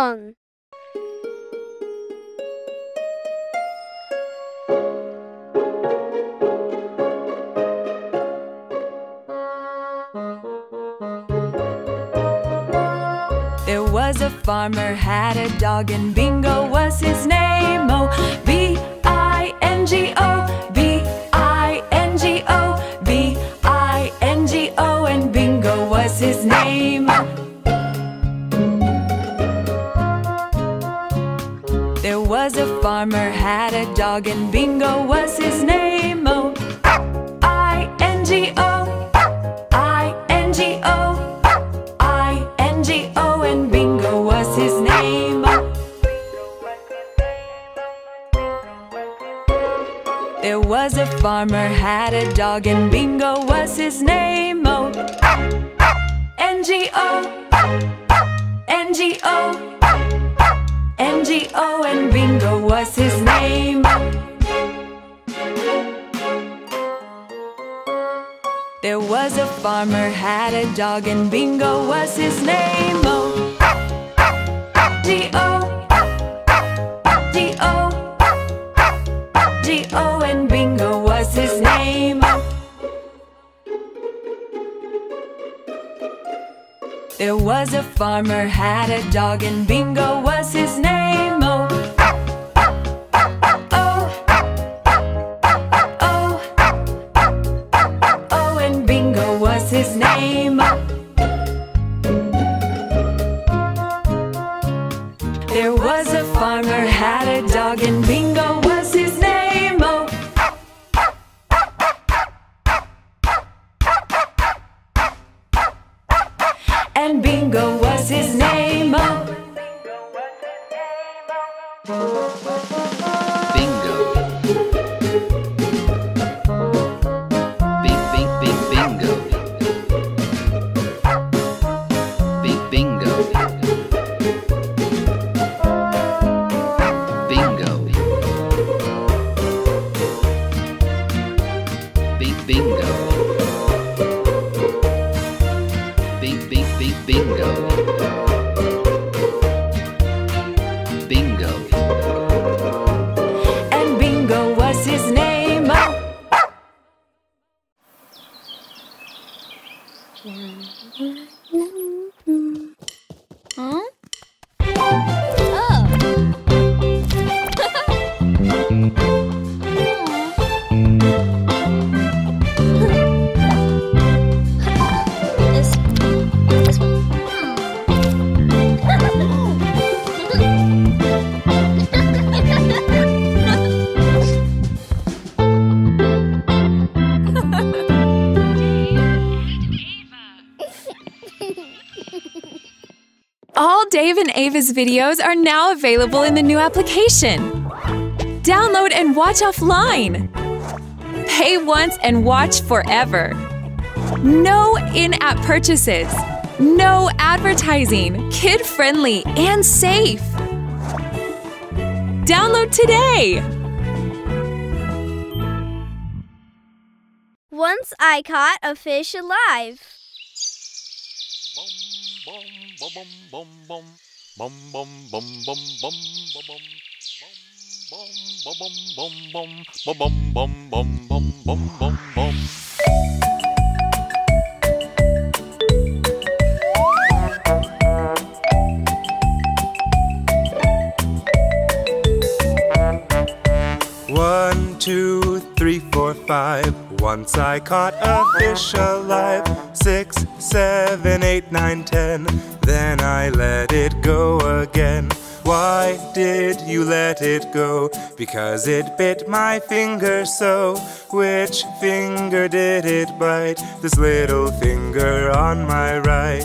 Song. There was a farmer had a dog and Bingo was his name. Oh, B I N G O, farmer had a dog and Bingo was his name. Oh, I N G O, I N G O. I N G O and Bingo was his name. Oh. There was a farmer had a dog and Bingo was his name. Oh, N G O, N G O, N G O and Bingo was his name. There was a farmer had a dog and Bingo was his name. Oh, G O, G O, G O, and Bingo was his name. There was a farmer had a dog and Bingo was his name. Oh, oh, oh. Oh, and Bingo was his name. Oh. There was a farmer had a dog and Bingo Bingo was his name. Dave and Ava's videos are now available in the new application. Download and watch offline. Pay once and watch forever. No in app purchases. No advertising. Kid friendly and safe. Download today. Once I caught a fish alive. bum bum bum bum bum bum bum bum bum bum bum bum bum bum bum bum bum bum bum One, two, three, four, five. Once I caught a fish alive. Six, seven, eight, nine, ten. Then I let it go again. Why did you let it go? Because it bit my finger so. Which finger did it bite? This little finger on my right.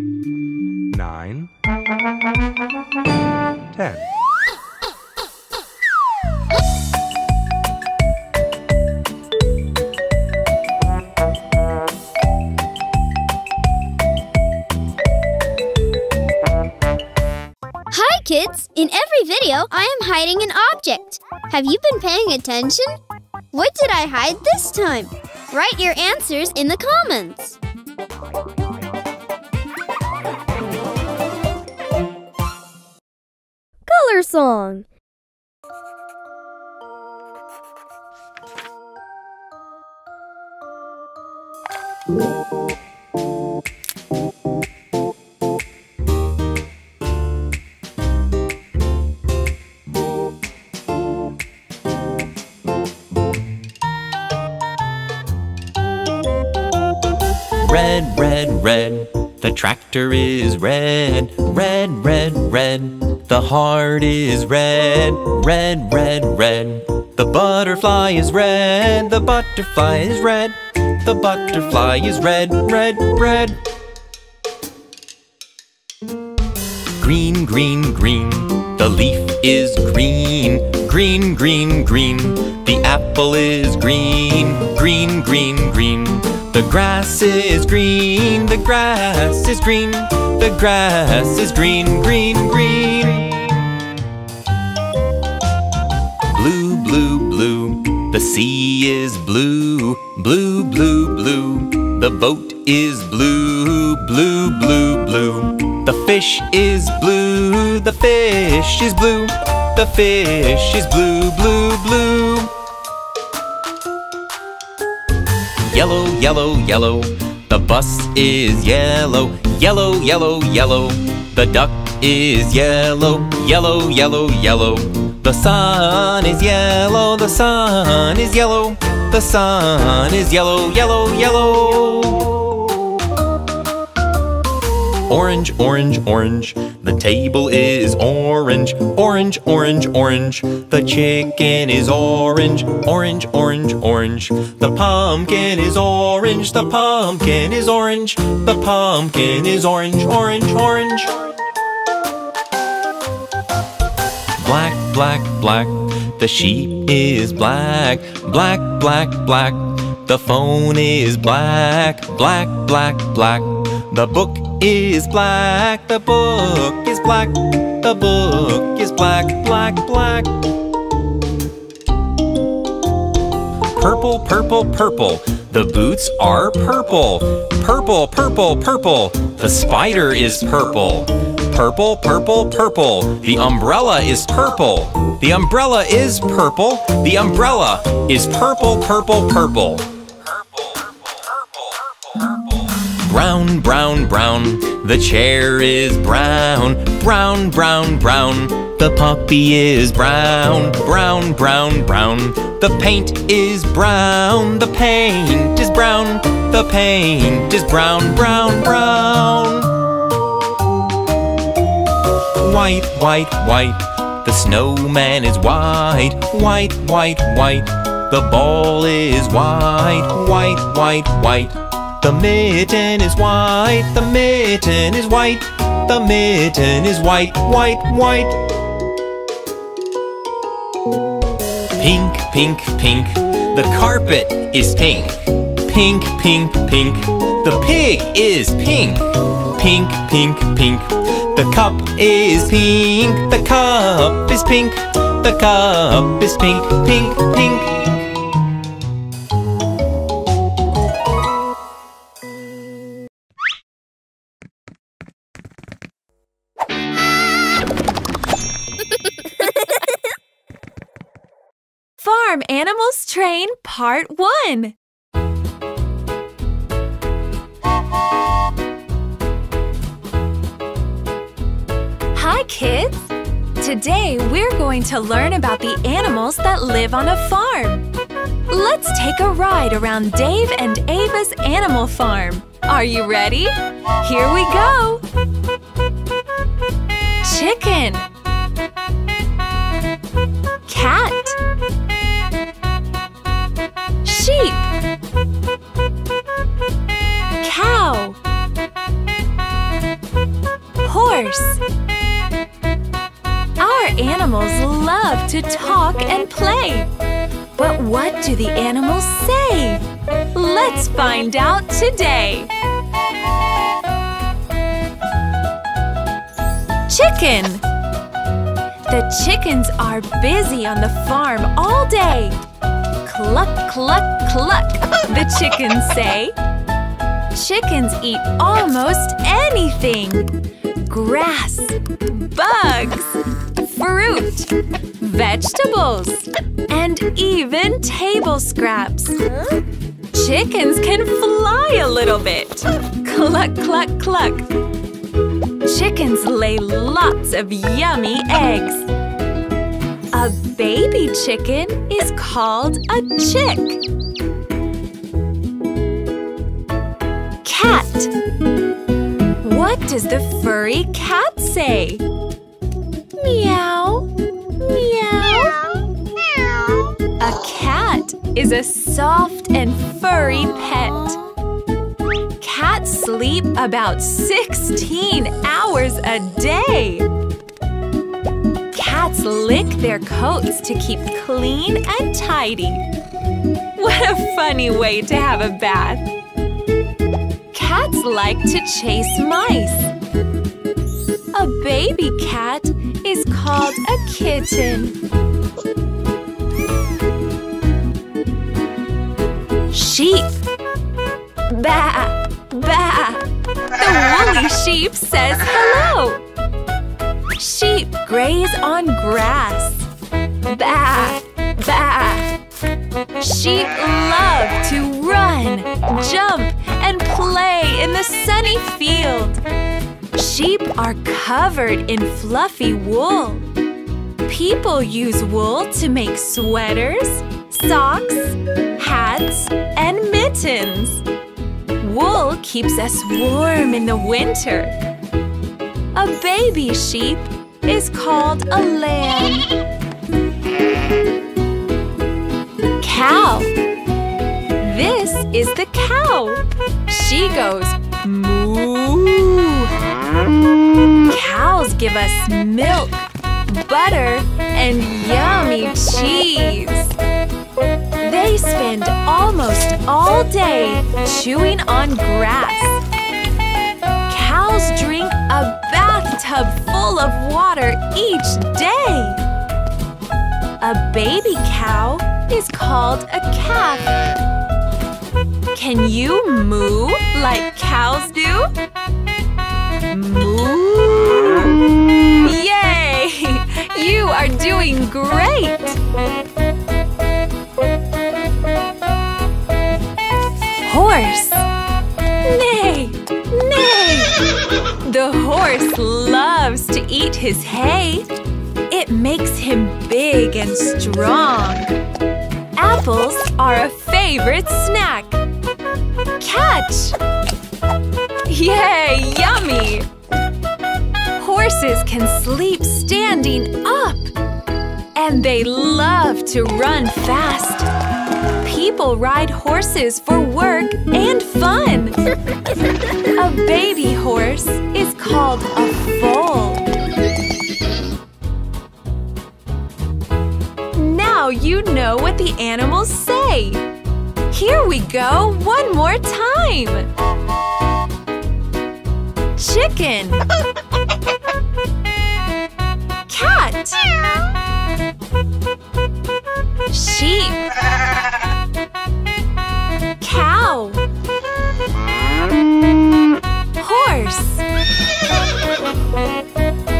nine, ten. Hi, kids! In every video, I am hiding an object. Have you been paying attention? What did I hide this time? Write your answers in the comments. Color Song Red, red, red. The tractor is red. Red, red, red. The heart is red. Red, red, red. The butterfly is red. The butterfly is red. The butterfly is red, red, red. Green, green, green. The leaf is green. Green, green, green. The apple is green. Green, green, green. The grass is green. The grass is green. The grass is green, green, green. Blue, blue, blue. The sea is blue. Blue, blue, blue. The boat is blue. Blue, blue, blue. The fish is blue. The fish is blue. The fish is blue, blue, blue. Yellow, yellow, yellow. The bus is yellow. Yellow, yellow, yellow. The duck is yellow. Yellow, yellow, yellow. The sun is yellow. The sun is yellow. The sun is yellow, yellow, yellow. Orange, orange, orange. The table is orange. Orange, orange, orange. The chicken is orange. Orange, orange, orange. The pumpkin is orange. The pumpkin is orange. The pumpkin is orange, orange, orange. Black, black, black. The sheep is black. Black, black, black. The phone is black. Black, black, black. The book is black. The book is black. The book is black, black, black. Purple, purple, purple. The boots are purple. Purple, purple, purple. The spider is purple. Purple, purple, purple. The umbrella is purple. The umbrella is purple. The umbrella is purple, purple, purple. Brown, brown, brown. The chair is brown. Brown, brown, brown. The puppy is brown. Brown, brown, brown. The paint is brown. The paint is brown. The paint is brown, brown, brown. White, white, white. The snowman is white. White, white, white. The ball is white. White, white, white. The mitten is white, the mitten is white, the mitten is white, white, white. Pink, pink, pink, the carpet is pink. Pink, pink, pink, the pig is pink. Pink, pink, pink, the cup is pink, the cup is pink, the cup is pink, pink, pink. Animals Train Part 1 Hi kids! Today we're going to learn about the animals that live on a farm. Let's take a ride around Dave and Ava's animal farm. Are you ready? Here we go! Chicken Cat Sheep Cow Horse Our animals love to talk and play. But what do the animals say? Let's find out today. Chicken. The chickens are busy on the farm all day. Cluck, cluck, cluck, the chickens say. Chickens eat almost anything grass, bugs, fruit, vegetables, and even table scraps. Chickens can fly a little bit. Cluck, cluck, cluck. Chickens lay lots of yummy eggs. A baby chicken is called a chick. Cat. What does the furry cat say? Meow. Meow. Meow. A cat is a soft and furry pet. Cats sleep about 16 hours a day. Lick their coats to keep clean and tidy. What a funny way to have a bath. Cats like to chase mice. A baby cat is called a kitten. Sheep. Ba, ba. The woolly sheep says hello. Sheep graze on grass. Ba, ba. Sheep love to run, jump, and play in the sunny field. Sheep are covered in fluffy wool. People use wool to make sweaters, socks, hats, and mittens. Wool keeps us warm in the winter. A baby sheep is called a lamb. Cow. This is the cow. She goes moo. Cows give us milk, butter, and yummy cheese. They spend almost all day chewing on grass. Cows drink a bathtub full of water each day. A baby cow is called a calf. Can you moo like cows do? Moo! Yay! You are doing great! Horse! The horse loves to eat his hay. It makes him big and strong. Apples are a favorite snack. Catch! Yay, yummy! Horses can sleep standing up. And they love to run fast. People ride horses for work and fun. A baby horse called a foal. Now you know what the animals say. Here we go one more time. Chicken. Cat. Sheep. Cow. Horse.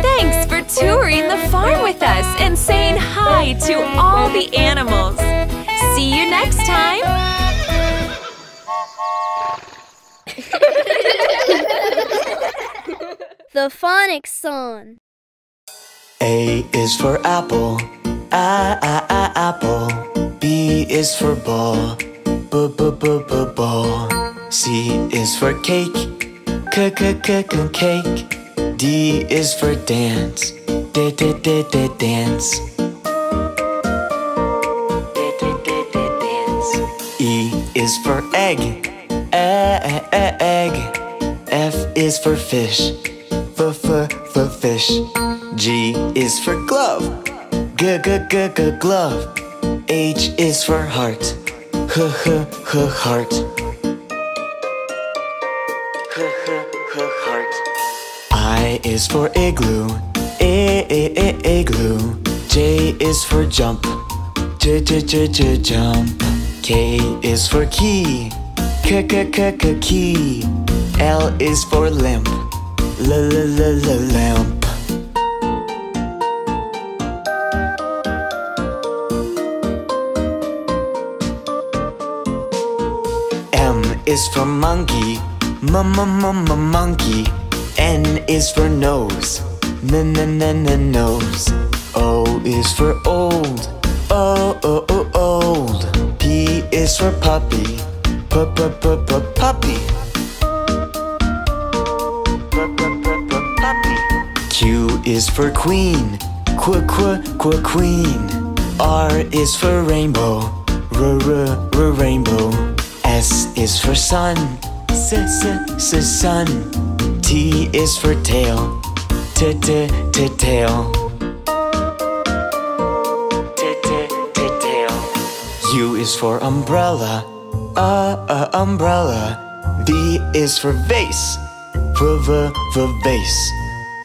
Thanks for touring the farm with us and saying hi to all the animals. See you next time. The phonics song. A is for apple, a a a apple. B is for ball, b b b b ball. C is for cake, c c c c cake. D is for dance, d d d d dance. E is for egg, e e egg. F is for fish, f f f fish. G is for glove, g g g g glove. H is for heart, h h h heart. I is for igloo, I I I igloo. J is for jump, j j j j jump. K is for key, k k k k key. L is for limp, l l l l lamp. M is for monkey, m m m m monkey. N is for nose, n n n n nose. O is for old, o o o old. P is for puppy, p p p p puppy. P p p p puppy. Q is for queen, qu qu qu queen. R is for rainbow, r r r rainbow. S is for sun, s s s sun. T is for tail, t t t tail. T t t tail. U is for umbrella, uh uh umbrella. V is for vase, v v v vase.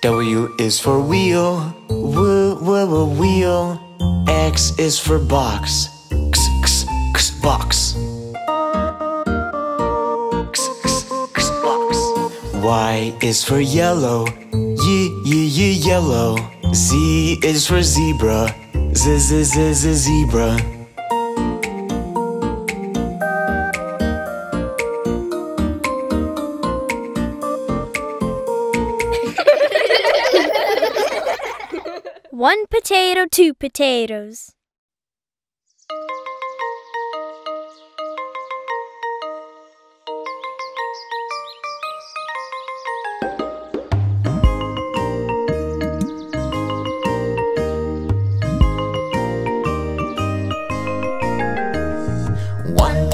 W is for wheel, w w w wheel. X is for box, x x x box. Y is for yellow, y y y yellow. Z is for zebra, z z z z zebra. One potato, two potatoes.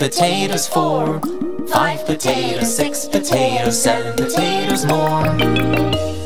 Potatoes, four. Five potatoes, six potatoes, seven potatoes more.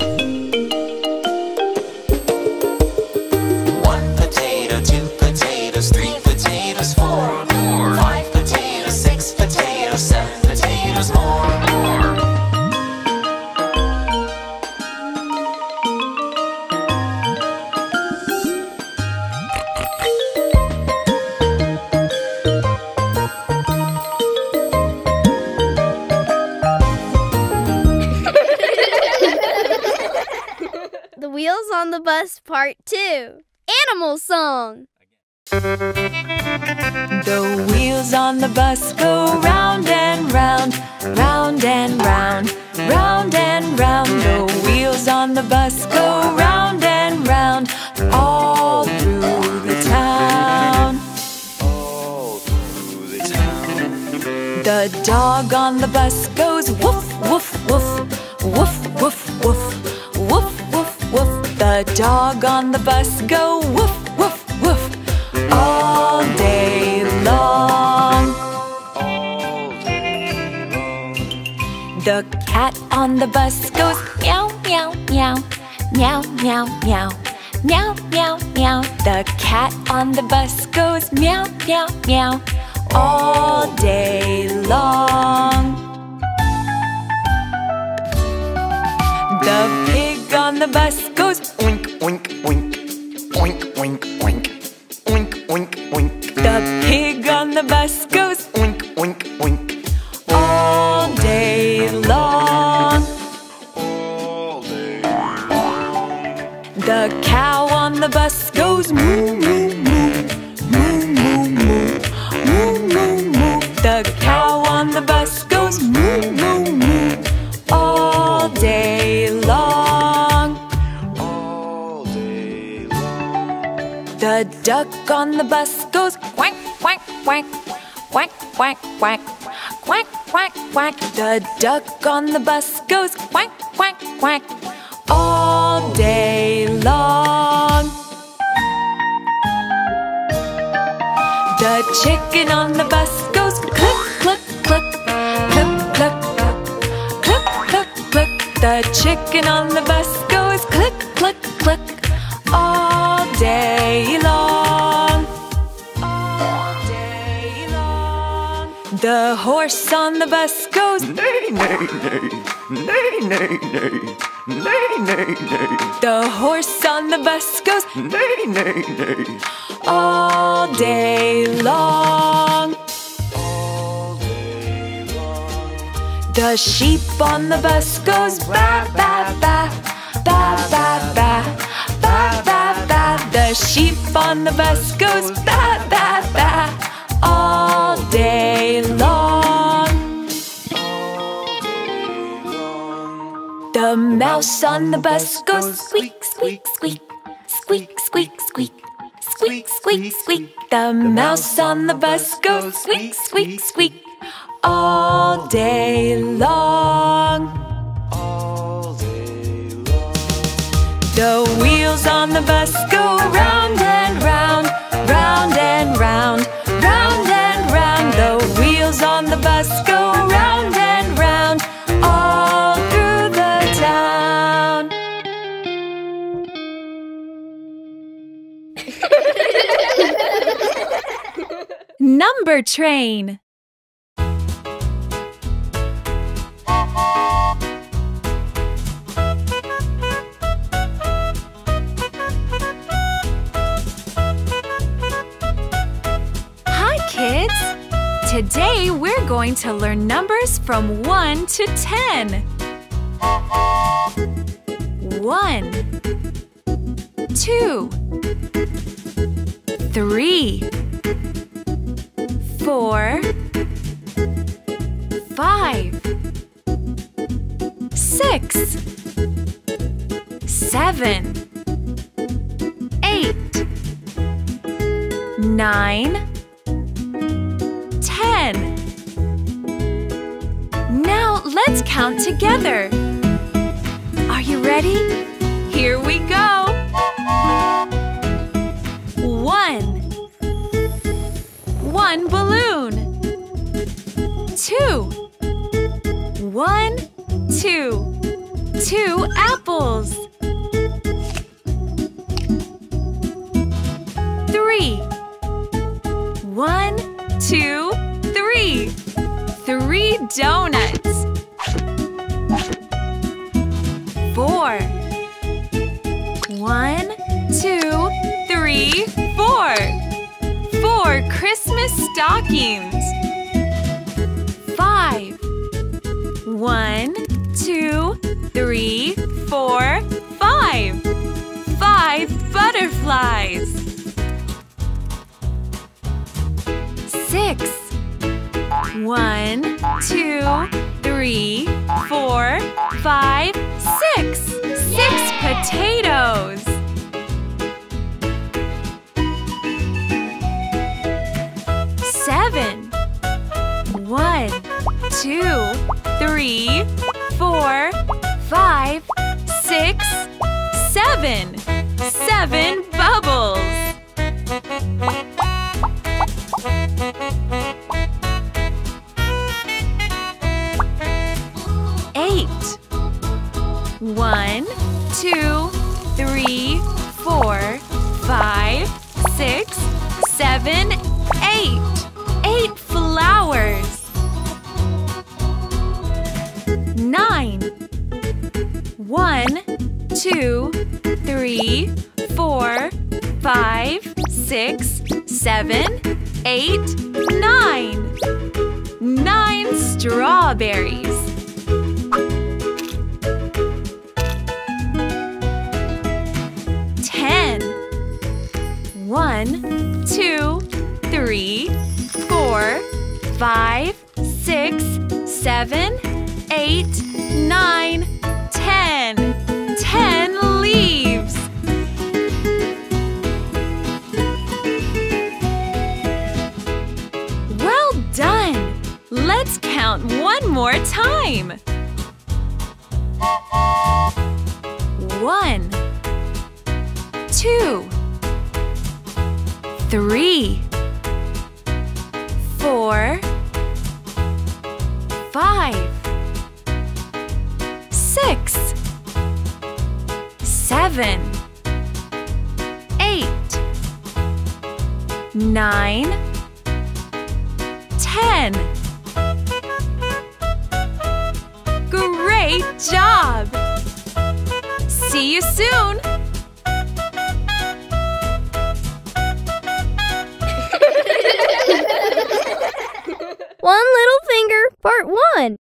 Duck on the bus goes quack quack quack quack quack quack quack quack quack. The duck on the bus goes quack quack quack all day long. The chicken on the bus goes click click click click click click click click. The chicken on the bus goes click click click all day The horse on the bus goes Nay, nay, nay. Nay, nay, nay. Nay, nay, nay. The horse on the bus goes Nay, nay, nay. all day long. The sheep on the bus goes ba ba ba ba ba ba ba ba ba. The sheep on the bus goes ba ba ba all day long. The mouse on the bus goes squeak, squeak, squeak, squeak, squeak, squeak. Squeak, squeak, squeak. The mouse on the bus goes squeak, squeak, squeak. All day long. The wheels on the bus go round and round, round and round round and round. The wheels on the bus go round and round, all through the town. Number train. Going to learn numbers from 1 to 10. 1 2 3 4 5 6 7 seven, eight. Eight flowers. Nine. One, two, three, four, five, six, seven, eight, nine. Nine strawberries. Five, six, seven, eight, nine, ten. Ten leaves. Well done! Let's count one more time. One, two, three, four, nine, ten. Great job! See you soon! One Little Finger, Part 1.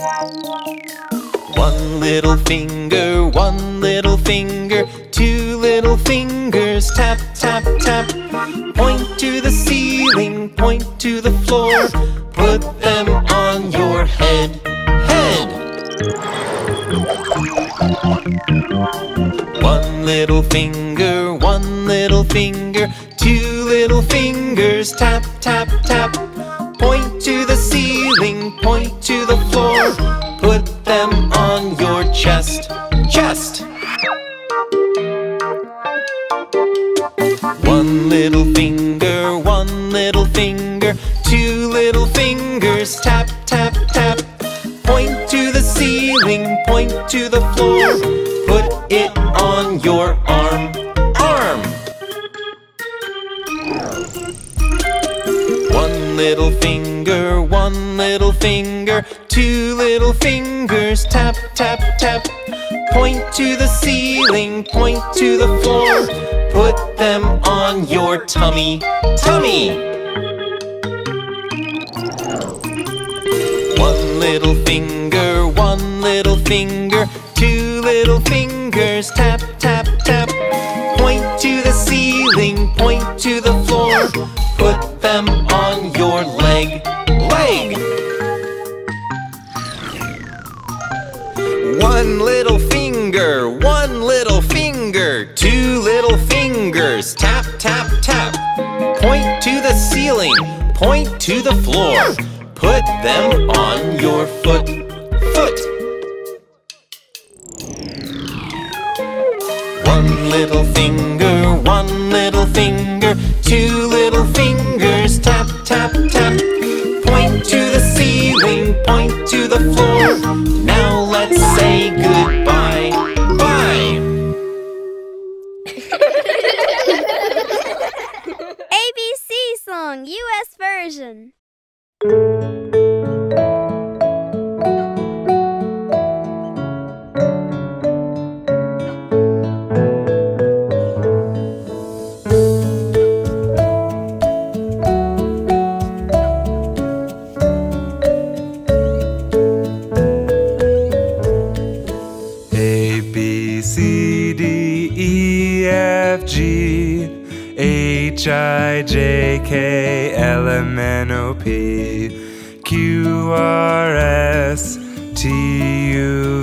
One little finger, one little finger, two little fingers, tap, tap, tap. Point to the ceiling, point to the floor, put them on your head, head. One little finger, one little finger, two little fingers, tap, tap, tap. Point to the ceiling, point fingers, tap, tap, tap. Point to the ceiling, point to the floor, put them on your tummy, tummy. One little finger, one little finger, two little fingers, tap. The floor, put them on your foot, foot. One little finger, one little finger, two little fingers, tap, tap, tap.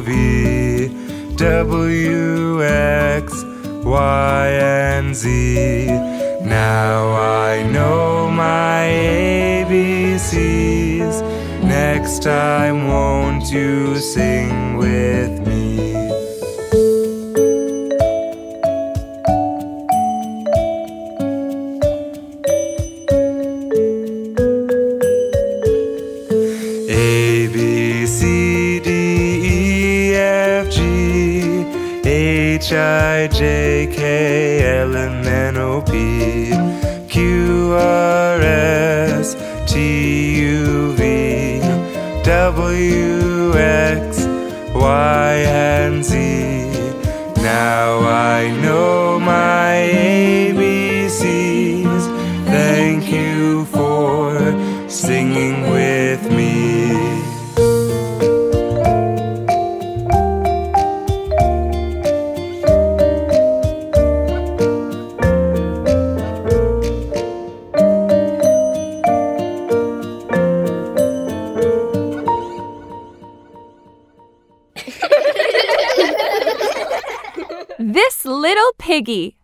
V W X Y and Z. Now I know my ABCs. Next time, won't you sing with me? piggy.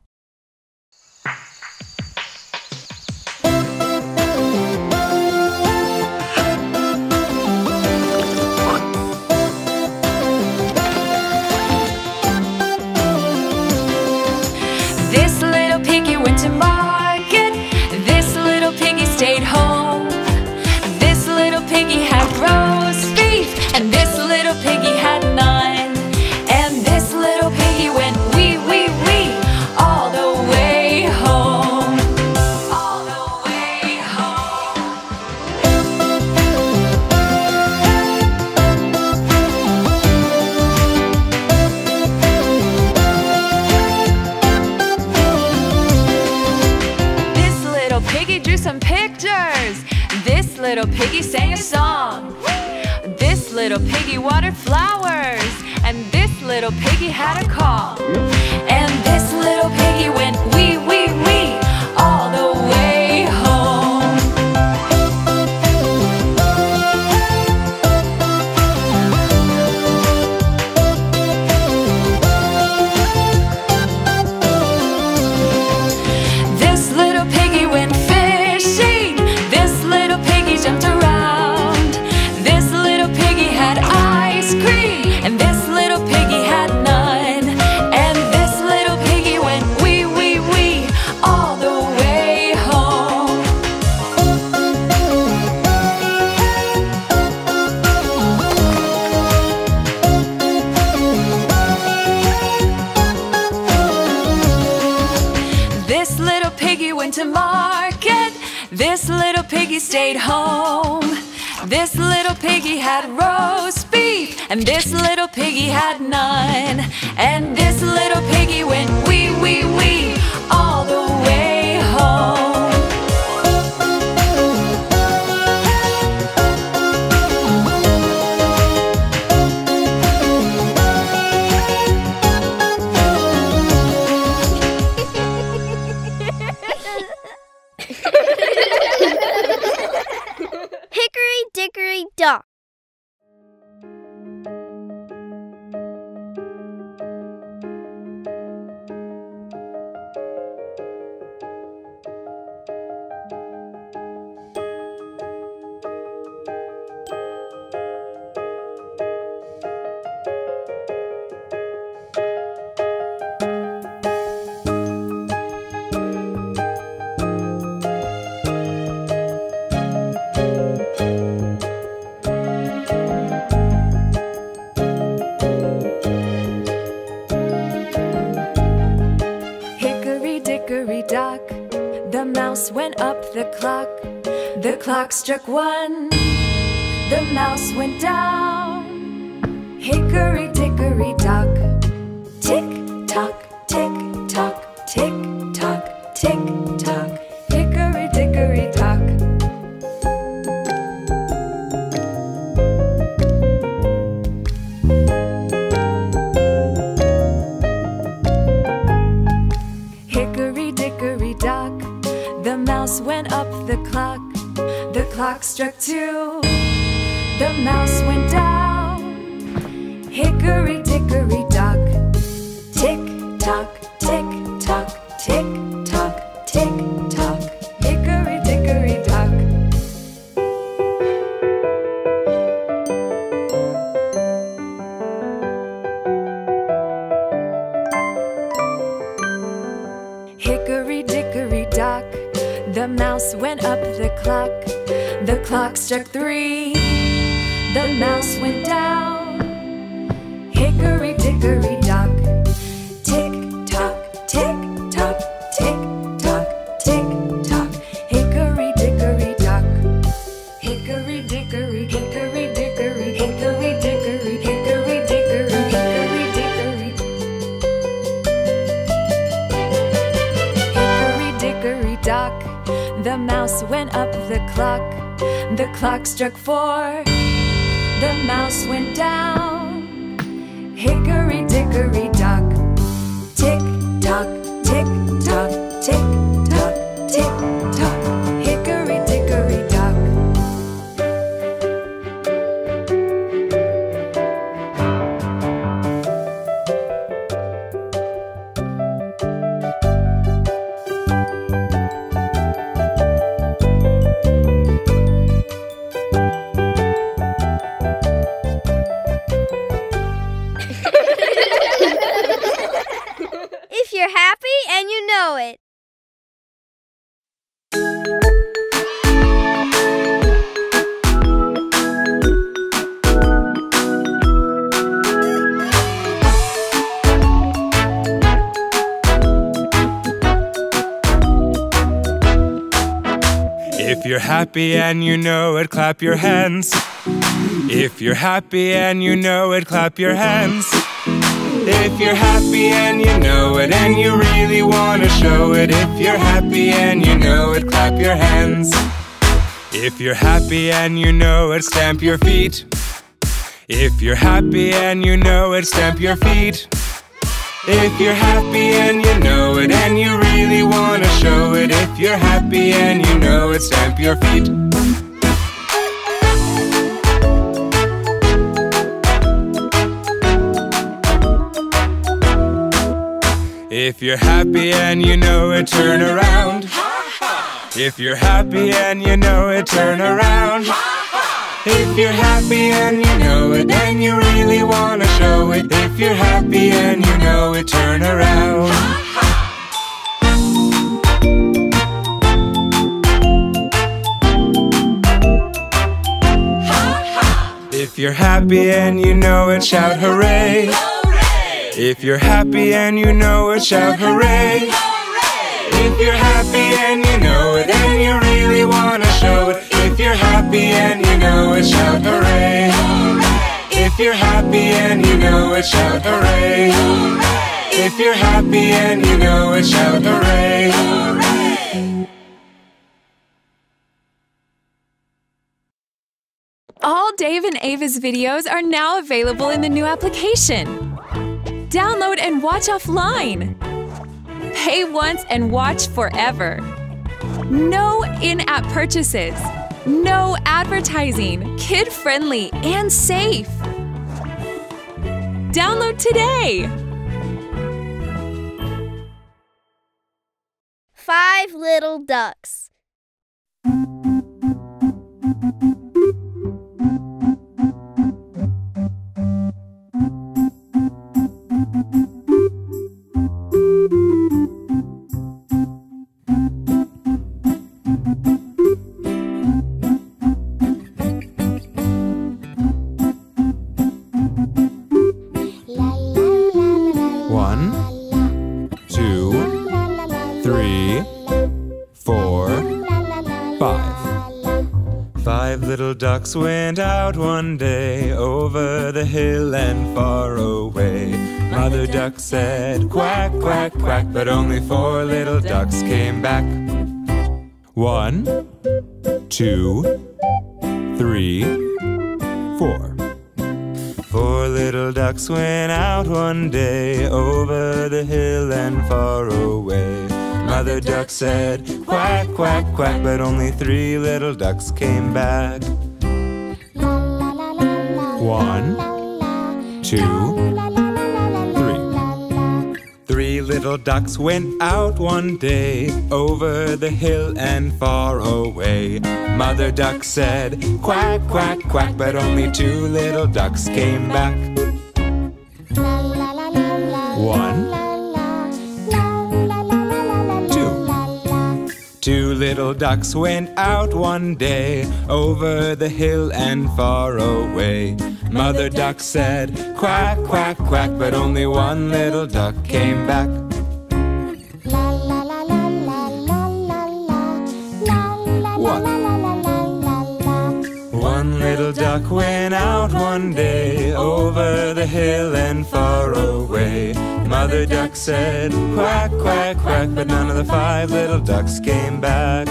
had a call. struck one, the mouse went down. Hickory dickory dock. Tick tock, tick tock, tick tock, tick struck two. If you're happy and you know it, clap your hands. If you're happy and you know it, clap your hands. If you're happy and you know it and you really want to show it, if you're happy and you know it, clap your hands. If you're happy and you know it, stamp your feet. If you're happy and you know it, stamp your feet. If you're happy and you know it and you really want to show it, if you're happy and you know it, stamp your feet. If you're happy and you know it, turn around. If you're happy and you know it, turn around. If you're happy and you know it, and you really wanna show it. If you're happy and you know it, turn around. If you're happy and you know it, shout hooray. If you're happy and you know it, shout hooray. If you're happy you're happy and you know it, shout hooray. If you're happy and you know it, shout hooray. If you're happy and you know it, shout hooray. All Dave and Ava's videos are now available in the new application. Download and watch offline. Pay once and watch forever. No in app purchases. No advertising. Kid friendly and safe. Download today. Five little ducks. Ducks went out one day over the hill and far away. Mother duck said quack, quack, quack, but only four little ducks came back. One, two, three, four. Four little ducks went out one day over the hill and far away. Mother duck said quack, quack, quack, but only three little ducks came back. One, two, three. Three little ducks went out one day over the hill and far away. Mother duck said quack, quack, quack, but only two little ducks came back. One, two. Two little ducks went out one day over the hill and far away. Mother duck said quack, quack, quack, but only one little duck came back. One little duck went out one day over the hill and far away. Mother duck said quack, quack, quack, but none of the five little ducks came back.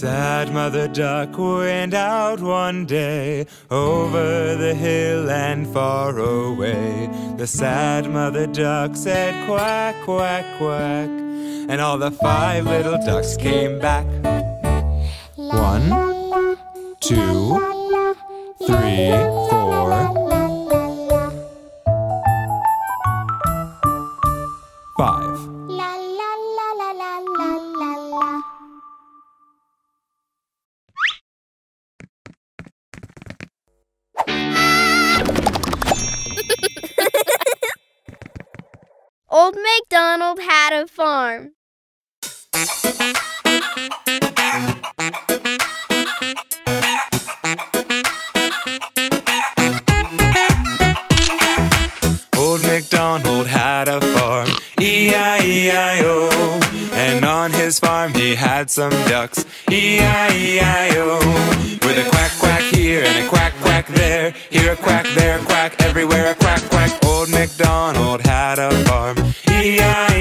Sad mother duck went out one day over the hill and far away. The sad mother duck said quack, quack, quack, and all the five little ducks came back. One, two, three, four. Five. Old MacDonald had a farm. Old MacDonald had a farm, E-I-E-I-O. And on his farm he had some ducks, E-I-E-I-O. With a quack quack here and a quack quack there, here a quack, there a quack, everywhere a quack quack. Old MacDonald had a farm,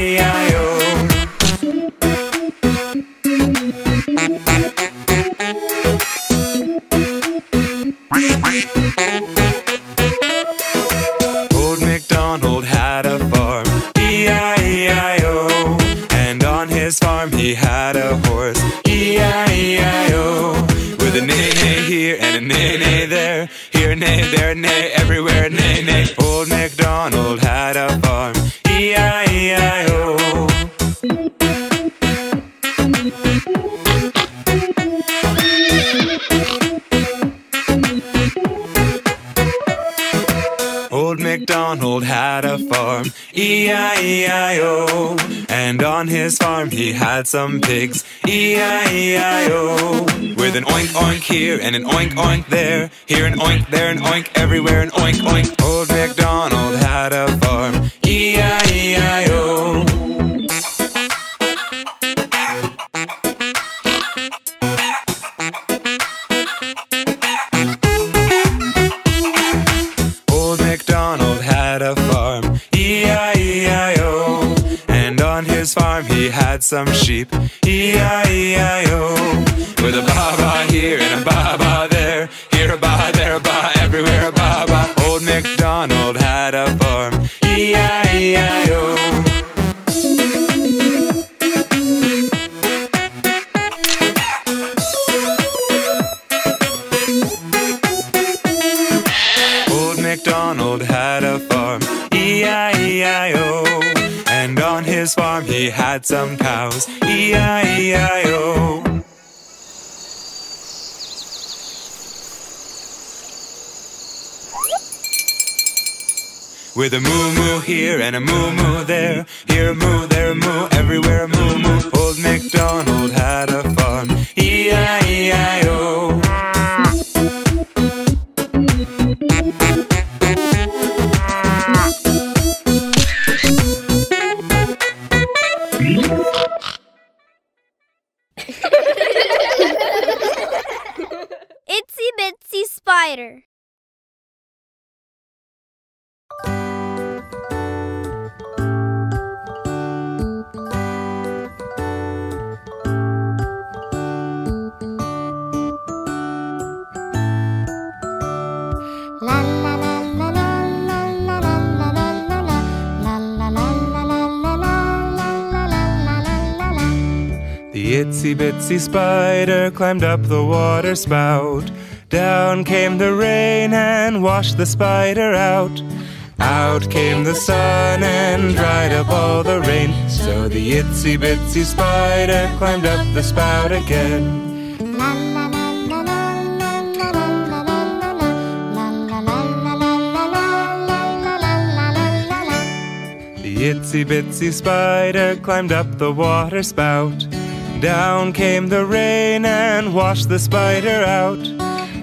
MacDonald had a farm, E-I-E-I-O. And on his farm he had some pigs, E-I-E-I-O. With an oink oink here and an oink oink there, here an oink, there an oink, everywhere an oink oink. Old MacDonald had a farm, E-I-E-I-O. Farm he had some sheep, E-I-E-I-O. With a ba-ba here and a ba-ba his farm he had some cows, E-I-E-I-O. With a moo moo here and a moo moo there, here a moo, there a moo, everywhere a moo moo. Old MacDonald had a farm, E-I-E-I-O. Spider. The itsy bitsy spider climbed up the water spout. Down came the rain and washed the spider out. Out came the sun and dried up all the rain. So the itsy bitsy spider climbed up the spout again. The itsy bitsy spider climbed up the water spout. Down came the rain and washed the spider out.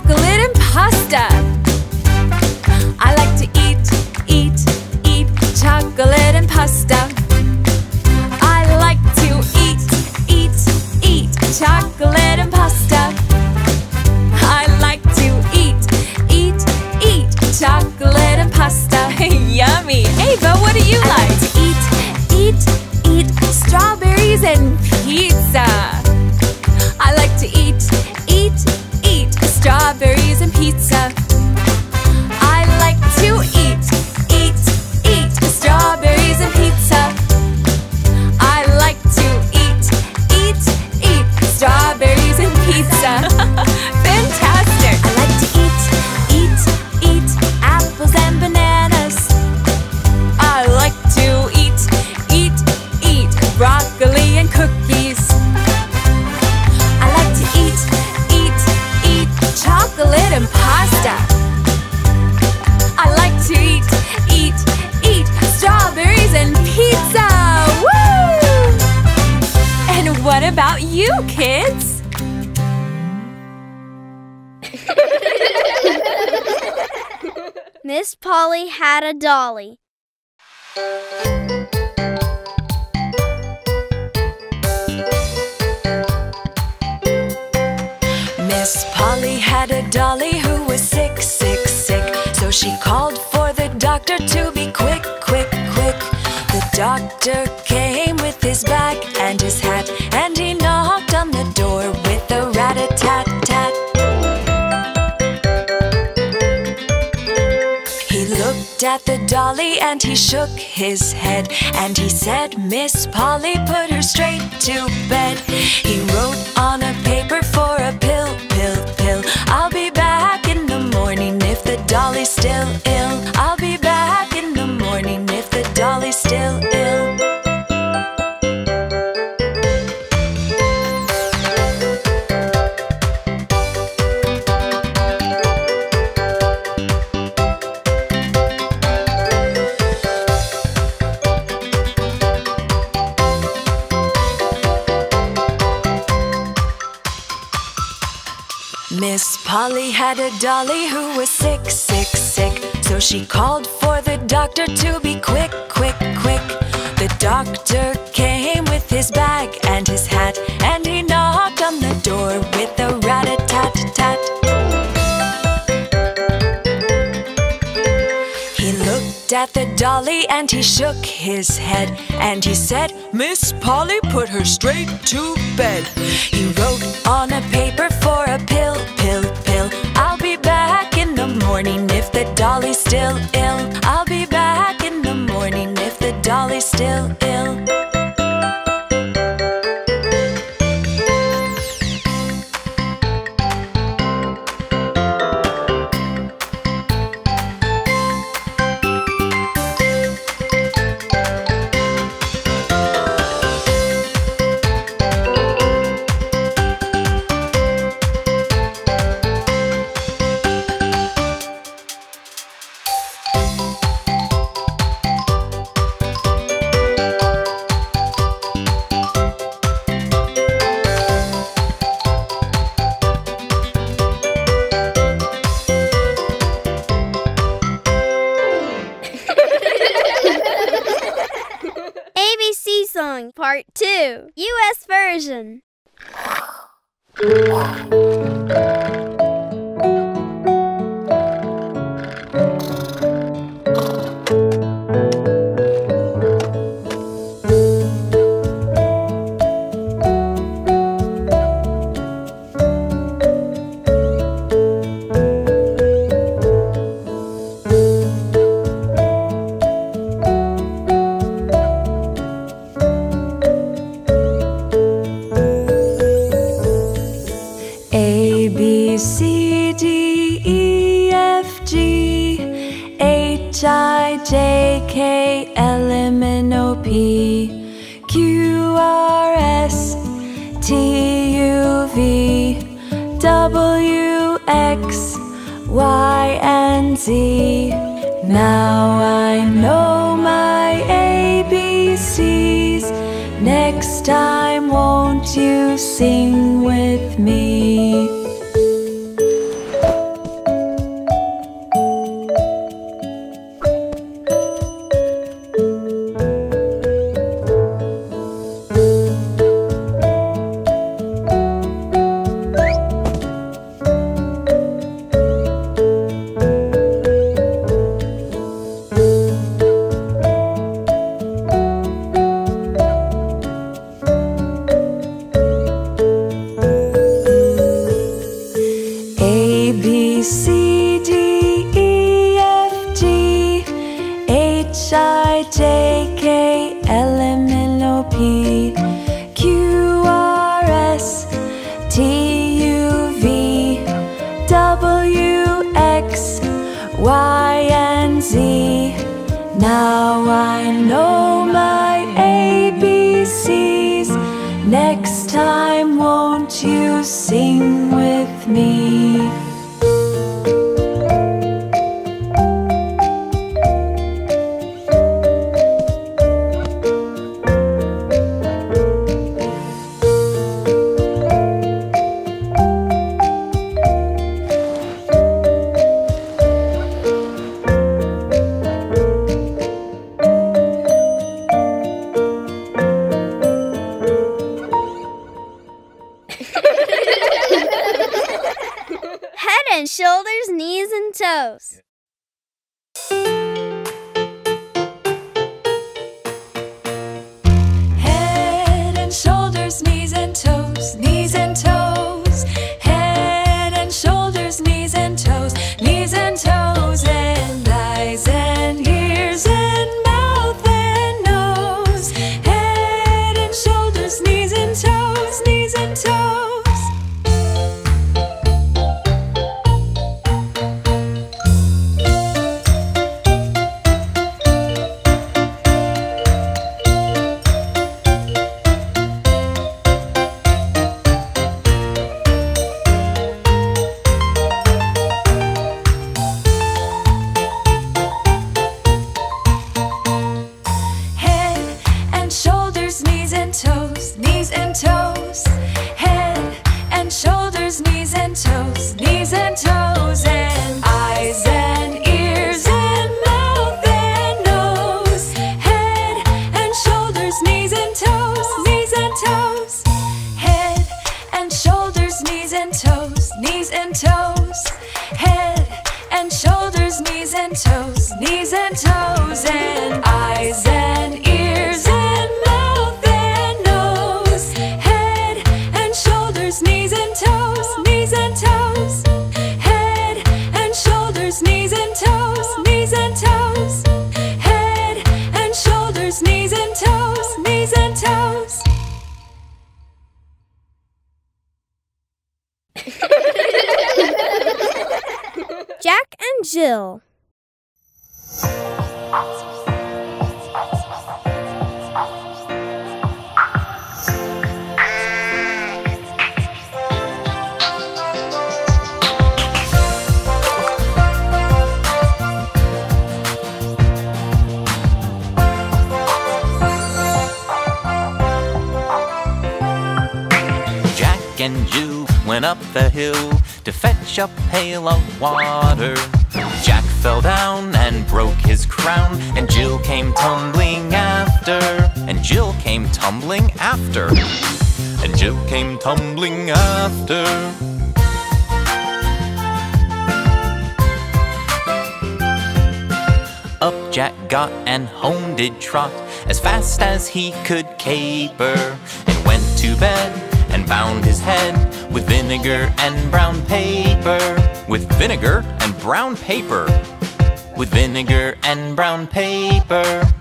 chocolate and pasta. I like to eat, eat, eat chocolate and pasta. I like to eat, eat, eat chocolate and pasta. I like to eat, eat, eat chocolate and pasta. Yummy! Ava, what do you I like to eat, eat, eat strawberries and pizza. Miss Polly had a dolly. Miss Polly had a dolly who was sick, sick, sick. So she called for the doctor to be quick, quick, quick. The doctor came at the dolly and he shook his head and he said, Miss Polly, put her straight to bed. He wrote on a paper for a pill, pill, pill. I'll be back in the morning if the dolly's still ill. I'll be back had a dolly who was sick, sick, sick. So she called for the doctor to be quick, quick, quick. The doctor came with his bag and his hat, and he knocked on the door with a rat a tat tat. He looked at the dolly and he shook his head and he said, Miss Polly, put her straight to bed. He wrote on a paper for a pill, pill, pill. Morning if the dolly's still ill. I'll be J K L M N O P Q R S T U V W X Y and Z. Now I know my ABCs. Next time, won't you sing with me? trot as fast as he could caper, and went to bed and bound his head with vinegar and brown paper. With vinegar and brown paper. With vinegar and brown paper.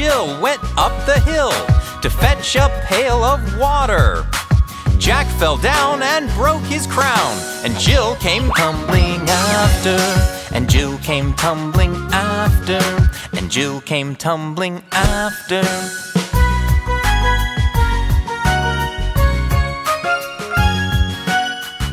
Jill went up the hill to fetch a pail of water. Jack fell down and broke his crown, and Jill came tumbling after, and Jill came tumbling after, and Jill came tumbling after.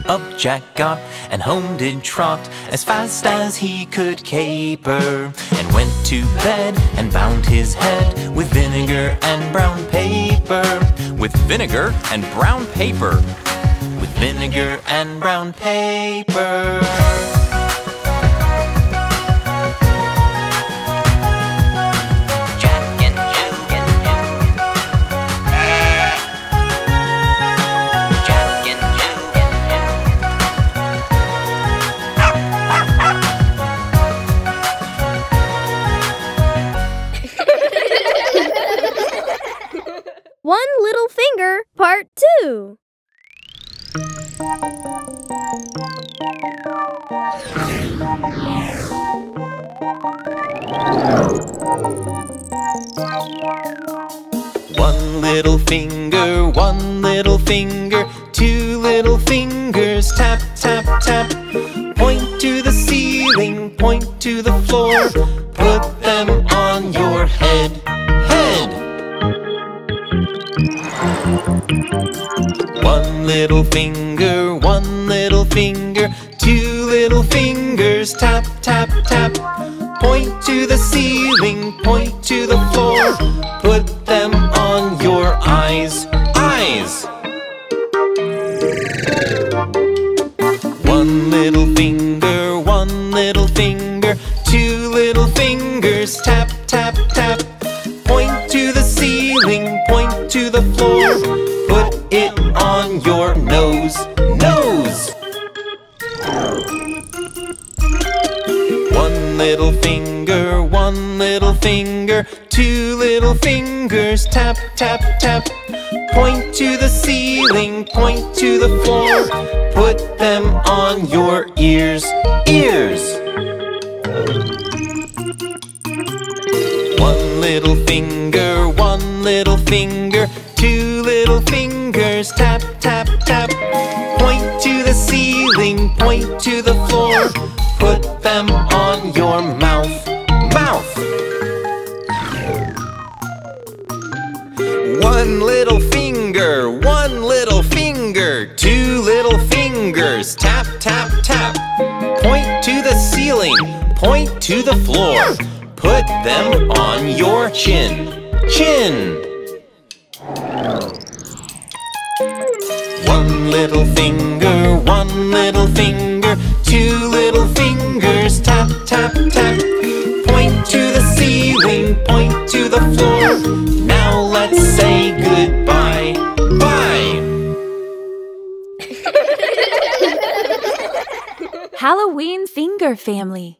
up Jack got and home did trot as fast as he could caper, and went to bed and bound his head with vinegar and brown paper. With vinegar and brown paper. With vinegar and brown paper. Finger, Part 2. One little finger, one little finger, two little fingers, tap, tap, tap. Point to the ceiling, point to the floor, put them on your head, head. One little finger, one little finger, two little fingers, tap, tap, tap. Point to the ceiling, point to the floor, put them on your eyes, eyes. One little finger, one little finger, two little fingers, tap. The floor, put it on your nose, nose. One little finger, one little finger, two little fingers, tap, tap, tap. Point to the ceiling, point to the floor, put them on your ears, ears. One little finger, one little finger, fingers, tap, tap, tap. Point to the ceiling, point to the floor, put them on your mouth, mouth. One little finger, one little finger, two little fingers, tap, tap, tap. Point to the ceiling, point to the floor, put them on your chin, chin. One little finger, one little finger, two little fingers, tap, tap, tap. Point to the ceiling, point to the floor. Now let's say goodbye, bye. Halloween Finger Family.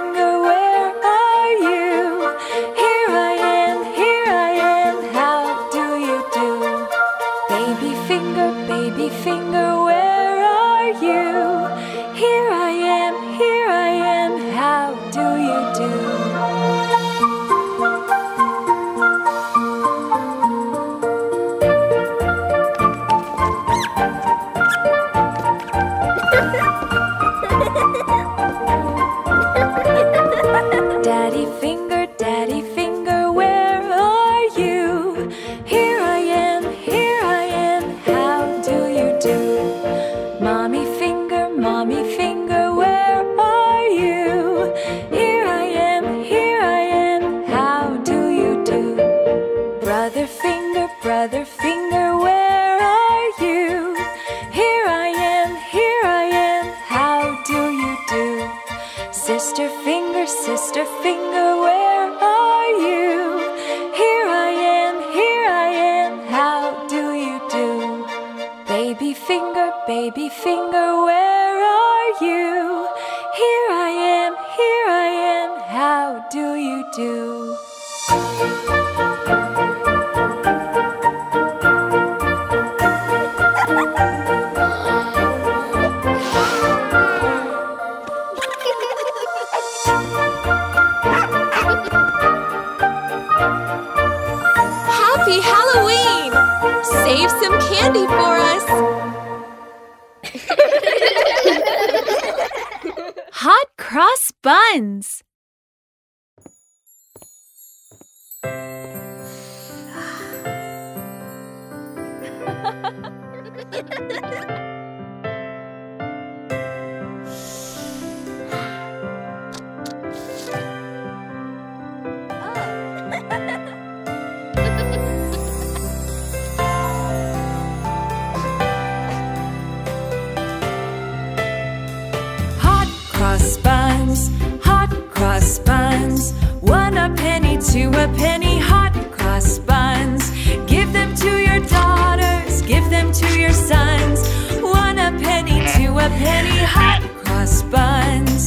a penny two a penny hot cross buns. Give them to your daughters, give them to your sons. One a penny two a penny hot cross buns.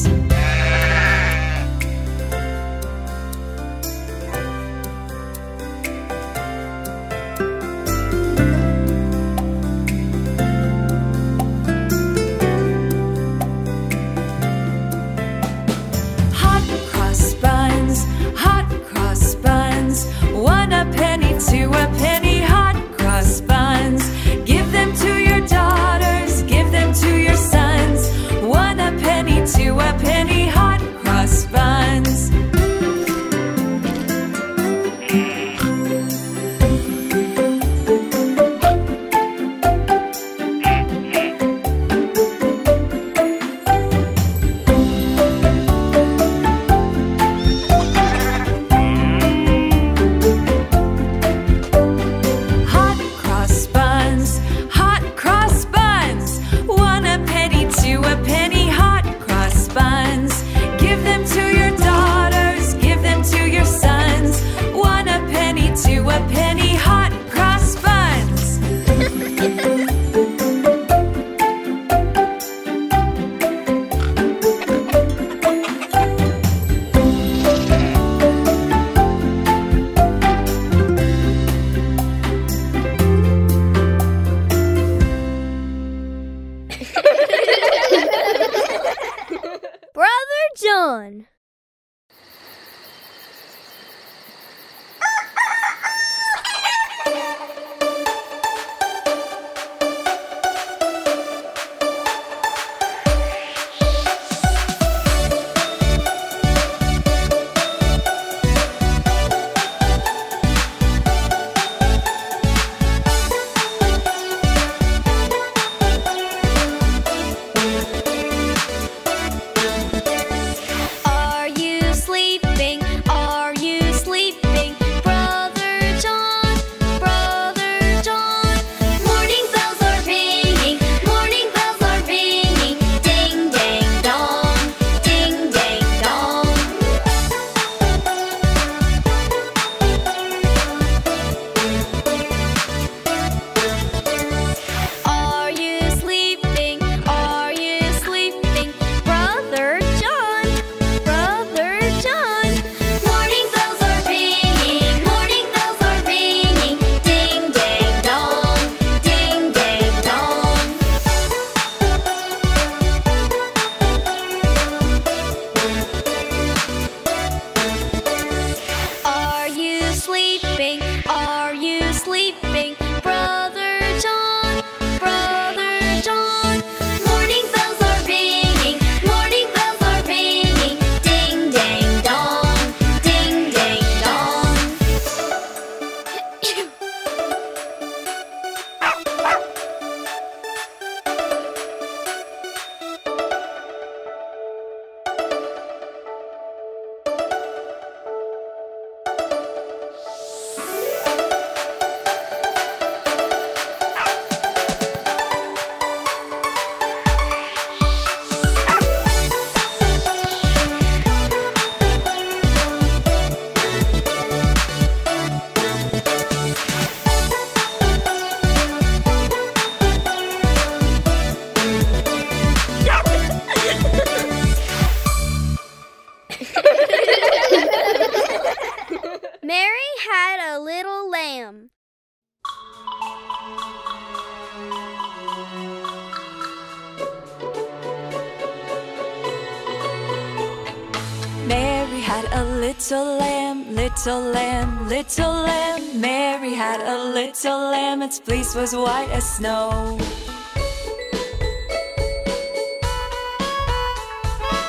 snow.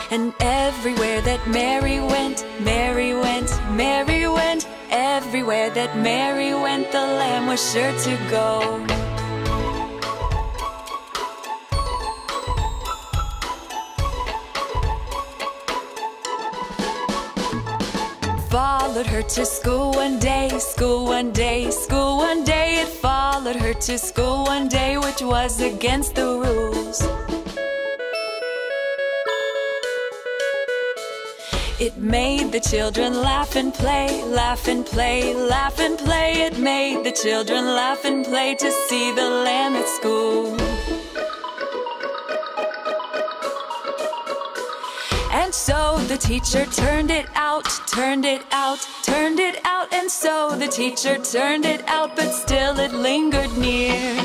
And everywhere that Mary went, Mary went, Mary went, everywhere that Mary went, the lamb was sure to go. Followed her to school one day, school one day, school one day. It followed her to school one day, which was against the rules. It made the children laugh and play, laugh and play, laugh and play. It made the children laugh and play to see the lamb at school. So the teacher turned it out, turned it out, turned it out. And so the teacher turned it out, but still it lingered near.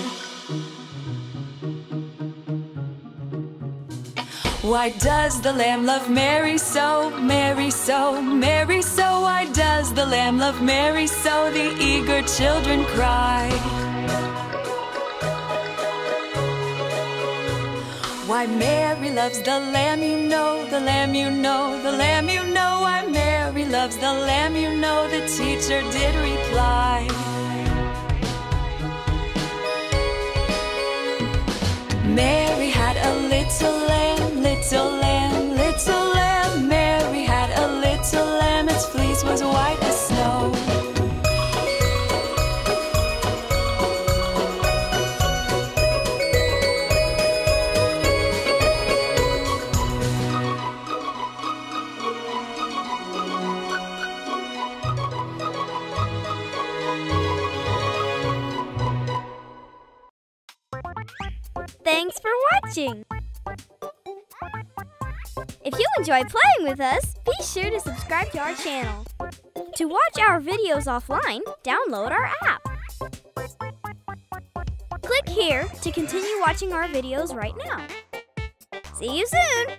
Why does the lamb love Mary so, Mary so, Mary so? Why does the lamb love Mary so? The eager children cry. Why Mary loves the lamb, you know, the lamb, you know, the lamb, you know. Why Mary loves the lamb, you know, the teacher did reply. Mary had a little lamb, little lamb, little lamb. Mary had a little lamb, its fleece was white as watching! If you enjoy playing with us, be sure to subscribe to our channel. To watch our videos offline, download our app. Click here to continue watching our videos right now. See you soon!